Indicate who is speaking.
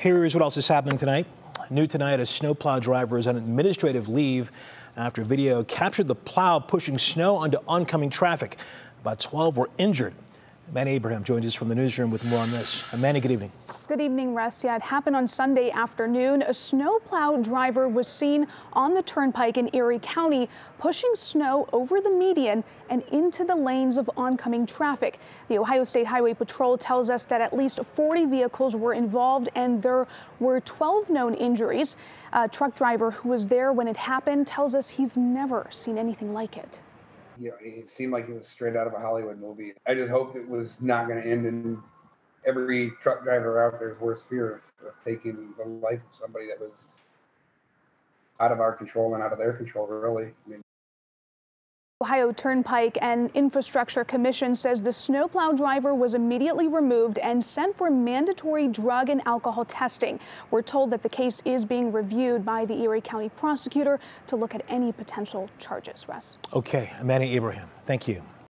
Speaker 1: Here's what else is happening tonight. New tonight, a snowplow driver is on administrative leave after video captured the plow pushing snow onto oncoming traffic. About 12 were injured. Manny Abraham joins us from the newsroom with more on this. Manny, good evening.
Speaker 2: Good evening, Russ. Yeah, it happened on Sunday afternoon. A snowplow driver was seen on the turnpike in Erie County pushing snow over the median and into the lanes of oncoming traffic. The Ohio State Highway Patrol tells us that at least 40 vehicles were involved and there were 12 known injuries. A truck driver who was there when it happened tells us he's never seen anything like it
Speaker 3: you know, it seemed like it was straight out of a Hollywood movie. I just hoped it was not going to end in every truck driver out there's worst fear of, of taking the life of somebody that was out of our control and out of their control, really. I mean,
Speaker 2: Ohio Turnpike and Infrastructure Commission says the snowplow driver was immediately removed and sent for mandatory drug and alcohol testing. We're told that the case is being reviewed by the Erie County prosecutor to look at any potential charges. Russ.
Speaker 1: Okay, Manny Abraham, thank you.